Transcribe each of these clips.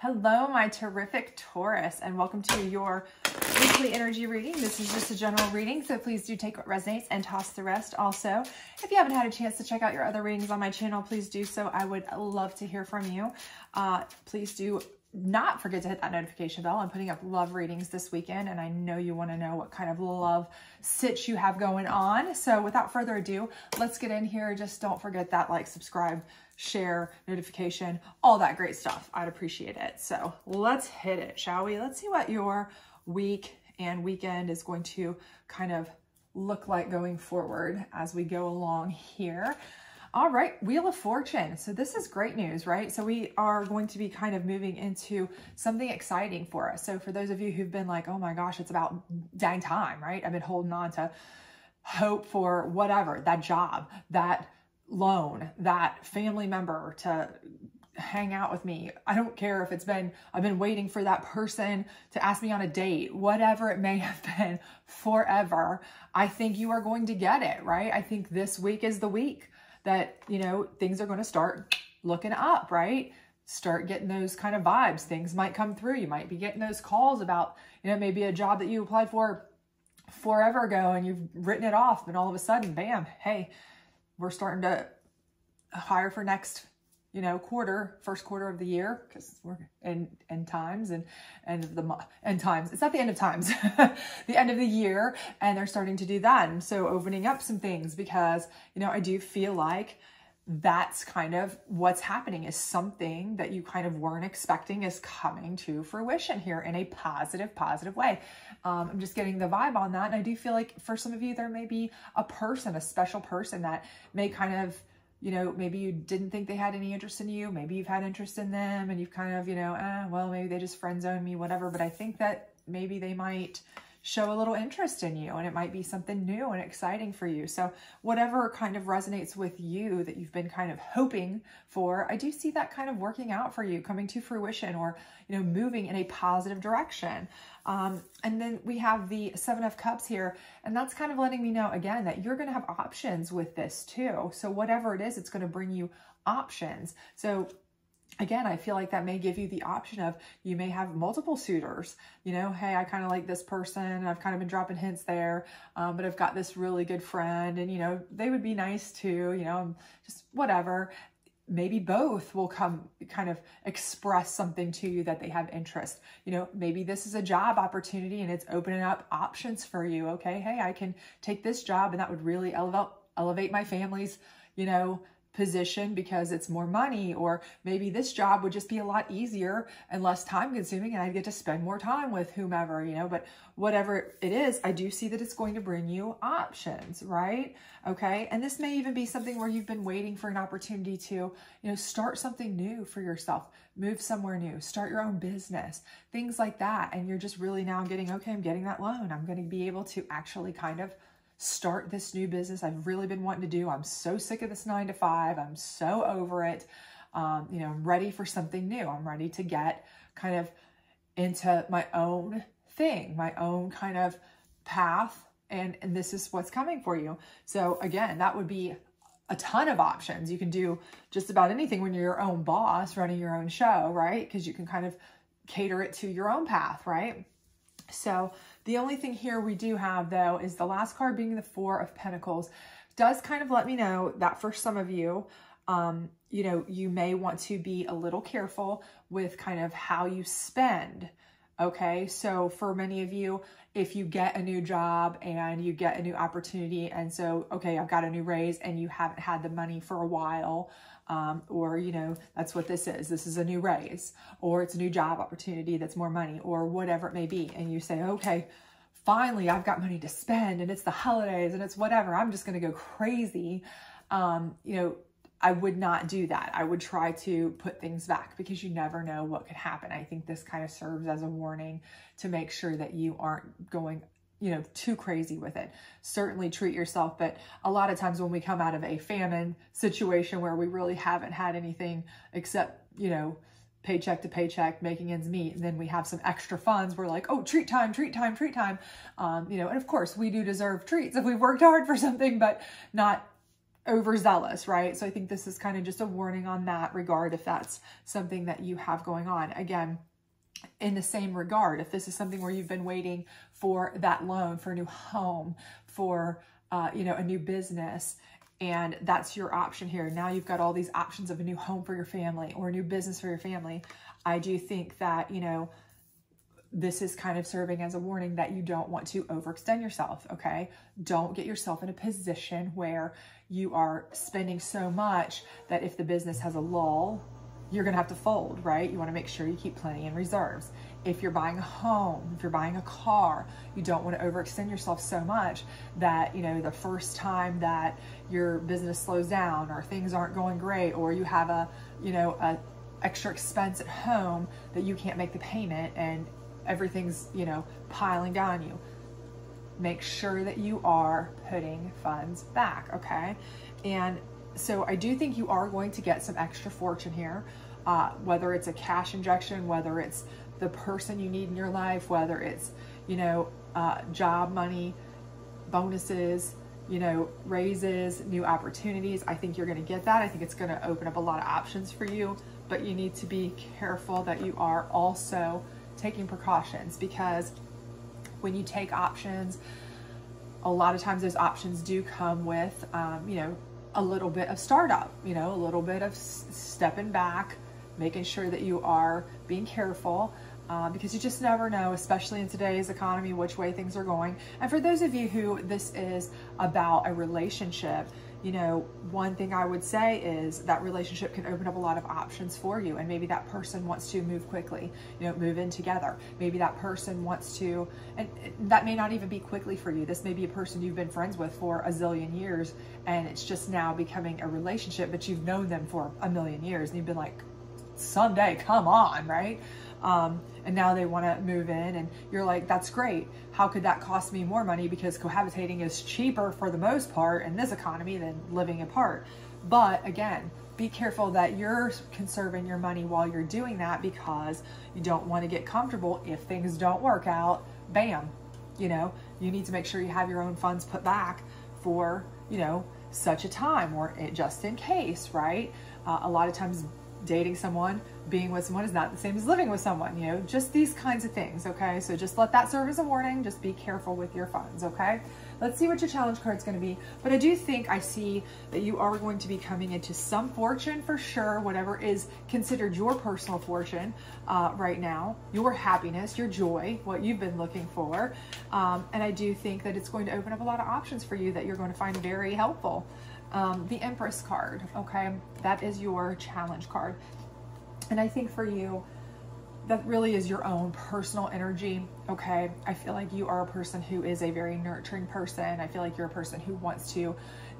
Hello, my terrific Taurus, and welcome to your weekly energy reading. This is just a general reading, so please do take what resonates and toss the rest. Also, if you haven't had a chance to check out your other readings on my channel, please do so. I would love to hear from you. Uh, please do not forget to hit that notification bell. I'm putting up love readings this weekend, and I know you want to know what kind of love sitch you have going on. So without further ado, let's get in here. Just don't forget that like, subscribe, share, notification, all that great stuff. I'd appreciate it. So let's hit it, shall we? Let's see what your week and weekend is going to kind of look like going forward as we go along here. All right, Wheel of Fortune. So this is great news, right? So we are going to be kind of moving into something exciting for us. So for those of you who've been like, oh my gosh, it's about dang time, right? I've been holding on to hope for whatever, that job, that loan, that family member to hang out with me. I don't care if it's been, I've been waiting for that person to ask me on a date, whatever it may have been forever. I think you are going to get it, right? I think this week is the week that, you know, things are going to start looking up, right? Start getting those kind of vibes. Things might come through. You might be getting those calls about, you know, maybe a job that you applied for forever ago and you've written it off and all of a sudden, bam, hey, we're starting to hire for next you know quarter first quarter of the year because we're in end times and end of the end times. It's not the end of times the end of the year and they're starting to do that. And so opening up some things because you know i do feel like that's kind of what's happening is something that you kind of weren't expecting is coming to fruition here in a positive, positive way. Um, I'm just getting the vibe on that. And I do feel like for some of you, there may be a person, a special person that may kind of, you know, maybe you didn't think they had any interest in you. Maybe you've had interest in them and you've kind of, you know, ah, well, maybe they just friend zone me, whatever. But I think that maybe they might, show a little interest in you and it might be something new and exciting for you. So whatever kind of resonates with you that you've been kind of hoping for, I do see that kind of working out for you, coming to fruition or, you know, moving in a positive direction. Um, and then we have the seven of cups here and that's kind of letting me know again that you're going to have options with this too. So whatever it is, it's going to bring you options. So again, I feel like that may give you the option of you may have multiple suitors. You know, hey, I kind of like this person. I've kind of been dropping hints there, um, but I've got this really good friend, and you know, they would be nice too. You know, just whatever. Maybe both will come kind of express something to you that they have interest. You know, maybe this is a job opportunity and it's opening up options for you. Okay, hey, I can take this job and that would really elevate elevate my family's, you know, position because it's more money or maybe this job would just be a lot easier and less time consuming and I'd get to spend more time with whomever, you know, but whatever it is, I do see that it's going to bring you options, right? Okay. And this may even be something where you've been waiting for an opportunity to, you know, start something new for yourself, move somewhere new, start your own business, things like that. And you're just really now getting, okay, I'm getting that loan. I'm going to be able to actually kind of start this new business I've really been wanting to do. I'm so sick of this nine to five. I'm so over it. Um, you know, I'm ready for something new. I'm ready to get kind of into my own thing, my own kind of path. And, and this is what's coming for you. So again, that would be a ton of options. You can do just about anything when you're your own boss running your own show, right? Because you can kind of cater it to your own path, right? So the only thing here we do have though is the last card being the Four of Pentacles does kind of let me know that for some of you, um, you know, you may want to be a little careful with kind of how you spend. Okay, so for many of you, if you get a new job and you get a new opportunity, and so, okay, I've got a new raise and you haven't had the money for a while, um, or, you know, that's what this is. This is a new raise, or it's a new job opportunity that's more money, or whatever it may be. And you say, okay, finally, I've got money to spend, and it's the holidays, and it's whatever. I'm just going to go crazy. Um, you know, I would not do that. I would try to put things back because you never know what could happen. I think this kind of serves as a warning to make sure that you aren't going you know, too crazy with it. Certainly treat yourself, but a lot of times when we come out of a famine situation where we really haven't had anything except, you know, paycheck to paycheck, making ends meet, and then we have some extra funds, we're like, oh, treat time, treat time, treat time. Um, you know, and of course we do deserve treats if we've worked hard for something, but not overzealous, right? So I think this is kind of just a warning on that regard if that's something that you have going on. Again, in the same regard, if this is something where you've been waiting for that loan for a new home, for uh, you know a new business, and that's your option here. Now you've got all these options of a new home for your family or a new business for your family. I do think that you know this is kind of serving as a warning that you don't want to overextend yourself, okay? Don't get yourself in a position where you are spending so much that if the business has a lull, you're gonna have to fold, right? You wanna make sure you keep plenty in reserves. If you're buying a home, if you're buying a car, you don't wanna overextend yourself so much that, you know, the first time that your business slows down or things aren't going great or you have a, you know, a extra expense at home that you can't make the payment and everything's, you know, piling down you. Make sure that you are putting funds back, okay? And so I do think you are going to get some extra fortune here, uh, whether it's a cash injection, whether it's the person you need in your life, whether it's, you know, uh, job money, bonuses, you know, raises, new opportunities. I think you're going to get that. I think it's going to open up a lot of options for you, but you need to be careful that you are also taking precautions because when you take options, a lot of times those options do come with, um, you know, a little bit of startup, you know, a little bit of stepping back, making sure that you are being careful uh, because you just never know, especially in today's economy, which way things are going. And for those of you who this is about a relationship, you know, one thing I would say is that relationship can open up a lot of options for you. And maybe that person wants to move quickly, you know, move in together. Maybe that person wants to, and that may not even be quickly for you. This may be a person you've been friends with for a zillion years and it's just now becoming a relationship, but you've known them for a million years and you've been like, someday, come on, right? Um, and now they want to move in and you're like that's great. How could that cost me more money? Because cohabitating is cheaper for the most part in this economy than living apart. But again be careful that you're conserving your money while you're doing that because you don't want to get comfortable if things don't work out. Bam you know? You need to make sure you have your own funds put back for you know such a time or just in case right? Uh, a lot of times dating someone, being with someone is not the same as living with someone, you know, just these kinds of things, okay? So just let that serve as a warning. Just be careful with your funds, okay? Let's see what your challenge card is going to be. But I do think I see that you are going to be coming into some fortune for sure, whatever is considered your personal fortune uh, right now, your happiness, your joy, what you've been looking for. Um, and I do think that it's going to open up a lot of options for you that you're going to find very helpful um, the Empress card, okay? That is your challenge card. And I think for you, that really is your own personal energy, okay? I feel like you are a person who is a very nurturing person. I feel like you're a person who wants to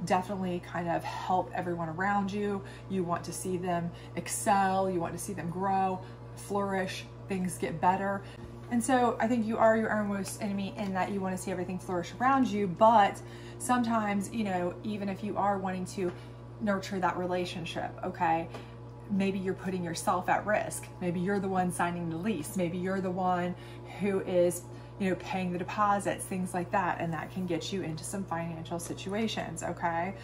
definitely kind of help everyone around you. You want to see them excel, you want to see them grow, flourish, things get better. And so I think you are your own worst enemy in that you want to see everything flourish around you, but sometimes, you know, even if you are wanting to nurture that relationship, okay, maybe you're putting yourself at risk. Maybe you're the one signing the lease. Maybe you're the one who is, you know, paying the deposits, things like that. And that can get you into some financial situations, okay?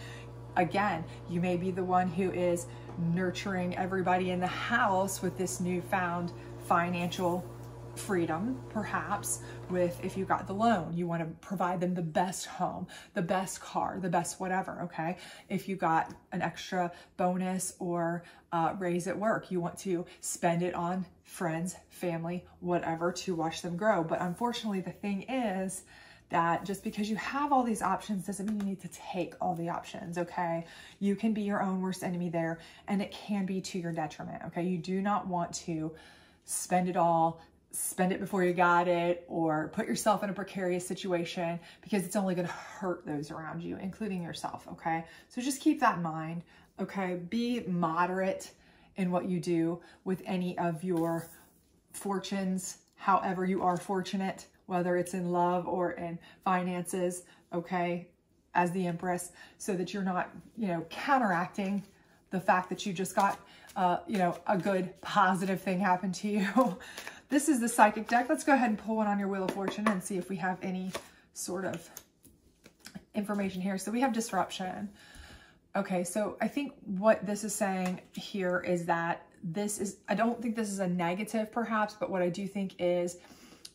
Again, you may be the one who is nurturing everybody in the house with this newfound financial freedom, perhaps, with if you got the loan, you want to provide them the best home, the best car, the best whatever, okay? If you got an extra bonus or uh, raise at work, you want to spend it on friends, family, whatever to watch them grow. But unfortunately, the thing is, that just because you have all these options doesn't mean you need to take all the options, okay? You can be your own worst enemy there and it can be to your detriment, okay? You do not want to spend it all, spend it before you got it or put yourself in a precarious situation because it's only going to hurt those around you, including yourself. Okay. So just keep that in mind. Okay. Be moderate in what you do with any of your fortunes, however you are fortunate, whether it's in love or in finances. Okay. As the Empress, so that you're not, you know, counteracting the fact that you just got, uh, you know, a good positive thing happen to you. This is the Psychic deck. Let's go ahead and pull one on your Wheel of Fortune and see if we have any sort of information here. So we have disruption. Okay, so I think what this is saying here is that this is, I don't think this is a negative perhaps, but what I do think is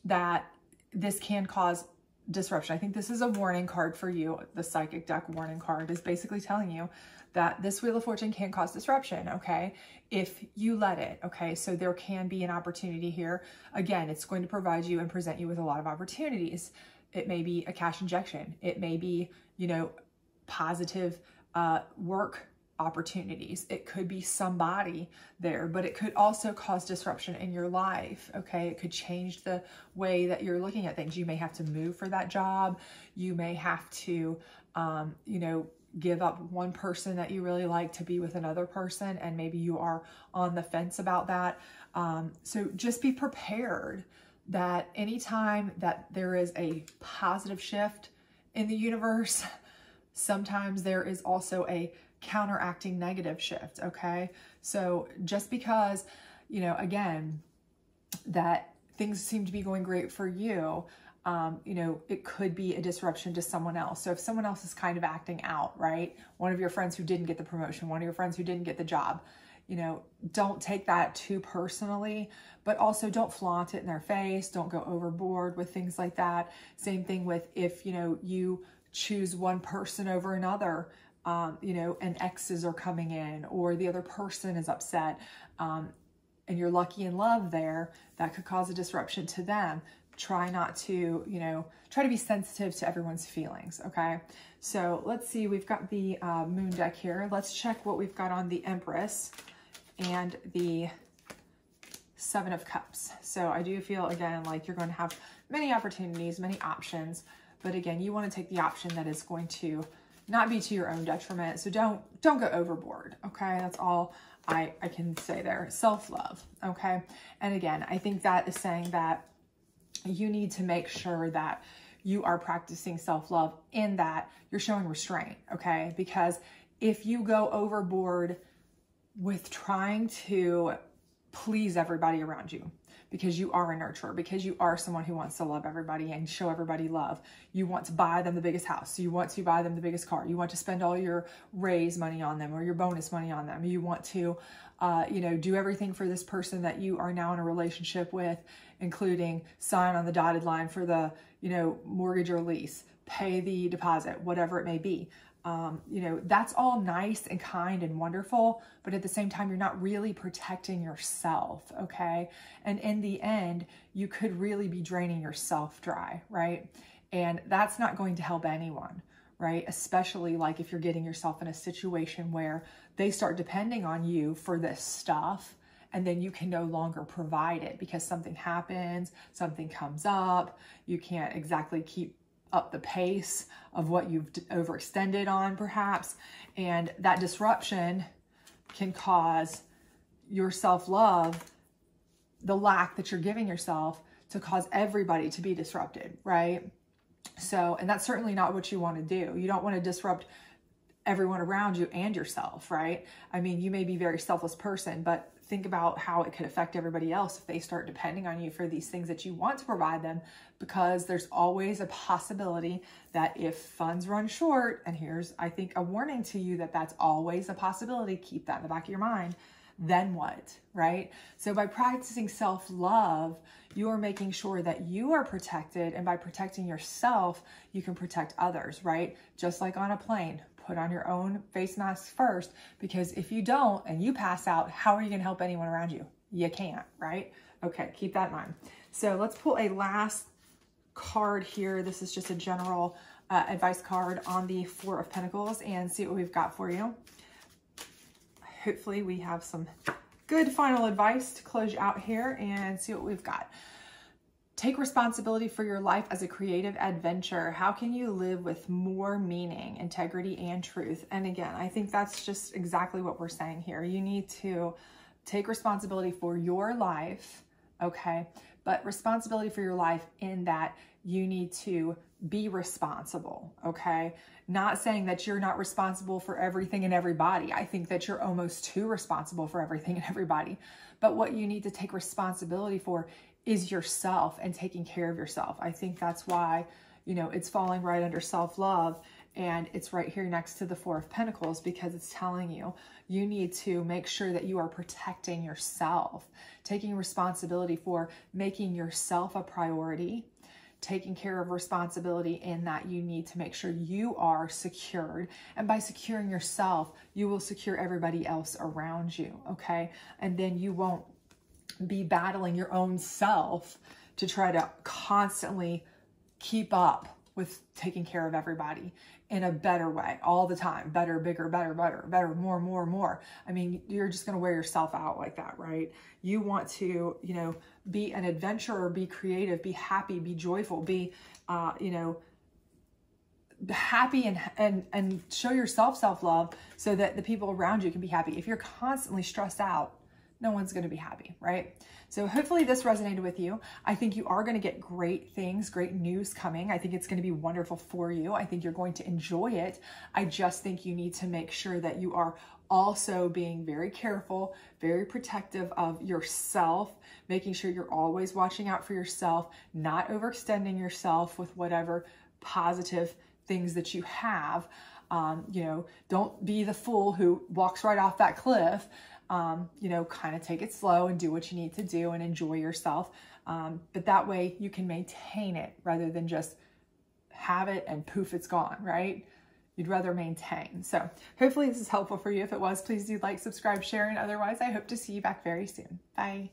that this can cause disruption. I think this is a warning card for you. The psychic deck warning card is basically telling you that this Wheel of Fortune can cause disruption, okay, if you let it, okay? So there can be an opportunity here. Again, it's going to provide you and present you with a lot of opportunities. It may be a cash injection. It may be, you know, positive uh, work opportunities. It could be somebody there, but it could also cause disruption in your life. Okay. It could change the way that you're looking at things. You may have to move for that job. You may have to, um, you know, give up one person that you really like to be with another person, and maybe you are on the fence about that. Um, so just be prepared that anytime that there is a positive shift in the universe, sometimes there is also a counteracting negative shift, okay? So just because, you know, again, that things seem to be going great for you, um, you know, it could be a disruption to someone else. So if someone else is kind of acting out, right? One of your friends who didn't get the promotion, one of your friends who didn't get the job, you know, don't take that too personally, but also don't flaunt it in their face. Don't go overboard with things like that. Same thing with if, you know, you choose one person over another, um, you know, and exes are coming in or the other person is upset um, and you're lucky in love there, that could cause a disruption to them. Try not to, you know, try to be sensitive to everyone's feelings, okay? So let's see, we've got the uh, moon deck here. Let's check what we've got on the Empress and the Seven of Cups. So I do feel, again, like you're going to have many opportunities, many options, but again, you want to take the option that is going to not be to your own detriment. So don't don't go overboard. Okay, that's all I I can say there. Self love. Okay, and again, I think that is saying that you need to make sure that you are practicing self love in that you're showing restraint. Okay, because if you go overboard with trying to please everybody around you because you are a nurturer, because you are someone who wants to love everybody and show everybody love. You want to buy them the biggest house. You want to buy them the biggest car. You want to spend all your raise money on them or your bonus money on them. You want to, uh, you know, do everything for this person that you are now in a relationship with, including sign on the dotted line for the, you know, mortgage or lease, pay the deposit, whatever it may be um, you know, that's all nice and kind and wonderful, but at the same time, you're not really protecting yourself, okay? And in the end, you could really be draining yourself dry, right? And that's not going to help anyone, right? Especially like if you're getting yourself in a situation where they start depending on you for this stuff and then you can no longer provide it because something happens, something comes up, you can't exactly keep up the pace of what you've overextended on perhaps. And that disruption can cause your self-love, the lack that you're giving yourself to cause everybody to be disrupted, right? So, and that's certainly not what you want to do. You don't want to disrupt everyone around you and yourself, right? I mean, you may be a very selfless person, but think about how it could affect everybody else if they start depending on you for these things that you want to provide them because there's always a possibility that if funds run short and here's i think a warning to you that that's always a possibility keep that in the back of your mind then what right so by practicing self-love you are making sure that you are protected and by protecting yourself you can protect others right just like on a plane put on your own face mask first because if you don't and you pass out, how are you going to help anyone around you? You can't, right? Okay, keep that in mind. So let's pull a last card here. This is just a general uh, advice card on the Four of Pentacles and see what we've got for you. Hopefully we have some good final advice to close you out here and see what we've got. Take responsibility for your life as a creative adventure. How can you live with more meaning, integrity, and truth? And again, I think that's just exactly what we're saying here. You need to take responsibility for your life, okay? But responsibility for your life in that you need to be responsible, okay? Not saying that you're not responsible for everything and everybody. I think that you're almost too responsible for everything and everybody. But what you need to take responsibility for is yourself and taking care of yourself. I think that's why, you know, it's falling right under self love And it's right here next to the Four of Pentacles because it's telling you you need to make sure that you are protecting yourself, taking responsibility for making yourself a priority, taking care of responsibility in that you need to make sure you are secured. And by securing yourself, you will secure everybody else around you, okay? And then you won't be battling your own self to try to constantly keep up with taking care of everybody in a better way all the time. Better, bigger, better, better, better, more, more, more. I mean, you're just going to wear yourself out like that, right? You want to, you know, be an adventurer, be creative, be happy, be joyful, be, uh, you know, happy and and and show yourself self-love so that the people around you can be happy. If you're constantly stressed out, no one's going to be happy, right? So hopefully this resonated with you. I think you are going to get great things, great news coming. I think it's going to be wonderful for you. I think you're going to enjoy it. I just think you need to make sure that you are also being very careful, very protective of yourself, making sure you're always watching out for yourself, not overextending yourself with whatever positive things that you have. Um, you know, don't be the fool who walks right off that cliff um, you know, kind of take it slow and do what you need to do and enjoy yourself. Um, but that way you can maintain it rather than just have it and poof, it's gone, right? You'd rather maintain. So hopefully this is helpful for you. If it was, please do like, subscribe, share, and otherwise I hope to see you back very soon. Bye.